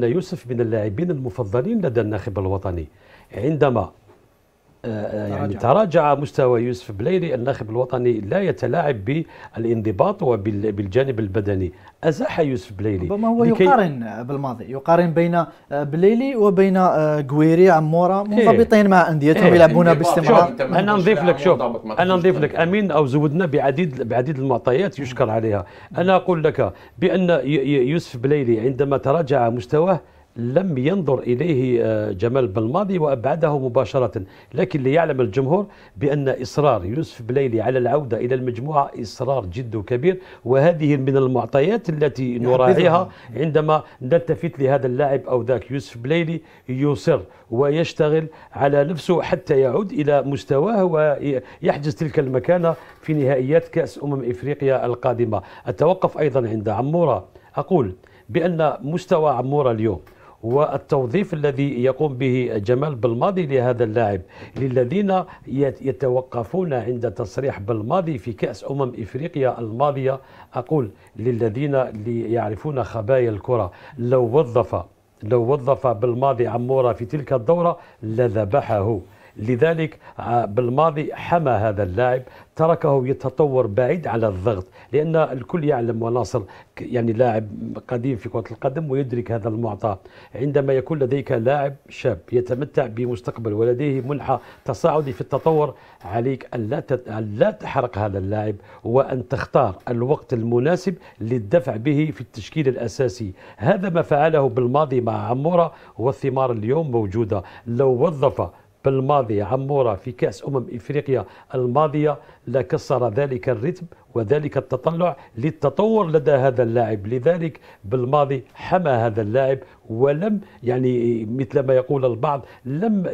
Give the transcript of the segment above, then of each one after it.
يوسف من اللاعبين المفضلين لدى الناخب الوطني. عندما يعني تراجع. مستوى يوسف بليلي الناخب الوطني لا يتلاعب بالانضباط وبالجانب البدني. أزاح يوسف بليلي ربما هو يقارن بالماضي يقارن بين آه، بليلي وبين قويري آه، عمورة إيه. منضبطين مع أنديتهم إيه. يلعبون باستمرار. أنا نضيف لك شوف أنا نضيف لك أمين أو زودنا بعديد بعديد المعطيات يشكر عليها. أنا أقول لك بأن يوسف بليلي عندما تراجع مستواه لم ينظر إليه آه، جمال بالماضي وأبعده مباشرة. لكن ليعلم الجمهور بأن إصرار يوسف بليلي على العودة إلى المجموعة إصرار جد كبير وهذه من المعطيات التي نراعيها عندما نلتفت لهذا اللاعب أو ذاك يوسف بليلي يصر ويشتغل على نفسه حتى يعود إلى مستواه ويحجز تلك المكانة في نهائيات كأس أمم إفريقيا القادمة. أتوقف أيضا عند عمورة. أقول بأن مستوى عمورة اليوم والتوظيف الذي يقوم به جمال بالماضي لهذا اللاعب للذين يتوقفون عند تصريح بالماضي في كأس أمم إفريقيا الماضية. أقول للذين يعرفون خبايا الكرة لو وظف لو وظف بالماضي عمورة في تلك الدورة لذبحه. لذلك آه، بالماضي حمى هذا اللاعب تركه يتطور بعيد على الضغط لأن الكل يعلم وناصر يعني لاعب قديم في كرة القدم ويدرك هذا المعطى. عندما يكون لديك لاعب شاب يتمتع بمستقبل ولديه منحى تصاعدي في التطور عليك أن لا لا تحرق هذا اللاعب وأن تختار الوقت المناسب للدفع به في التشكيل الأساسي. هذا ما فعله بالماضي مع عمورة والثمار اليوم موجودة. لو وظف بالماضي عمورة في كأس أمم إفريقيا الماضية لكسر ذلك الرتم. وذلك التطلع للتطور لدى هذا اللاعب. لذلك بالماضي حمى هذا اللاعب ولم يعني مثل ما يقول البعض لم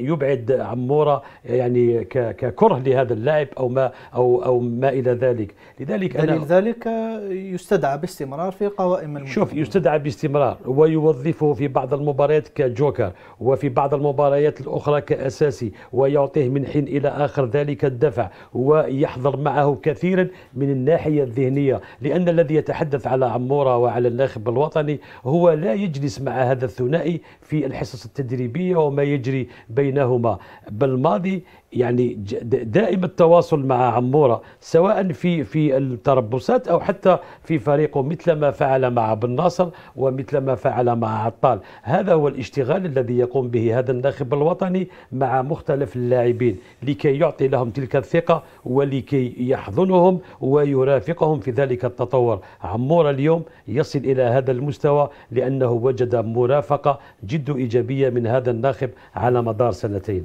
يبعد عمورة يعني ككره لهذا اللاعب أو ما أو أو ما إلى ذلك. لذلك أنا ذلك يستدعى باستمرار في قوائم المنتخب. شوف يستدعى باستمرار ويوظفه في بعض المباريات كجوكر وفي بعض المباريات الأخرى كأساسي ويعطيه من حين إلى آخر ذلك الدفع ويحضر معه كثيرا من الناحية الذهنية لأن الذي يتحدث على عمورة وعلى الناخب الوطني هو لا يجلس مع هذا الثنائي في الحصص التدريبية وما يجري بينهما. بالماضي يعني دائم التواصل مع عمورة سواء في في التربصات أو حتى في فريقه مثل ما فعل مع بن ناصر ومثل ما فعل مع عطال. هذا هو الاشتغال الذي يقوم به هذا الناخب الوطني مع مختلف اللاعبين لكي يعطي لهم تلك الثقة ولكي يحضنهم ويرافقهم في ذلك التطور. عمورة اليوم يصل إلى هذا المستوى لأنه وجد مرافقة جد إيجابية من هذا الناخب على مدار سنتين.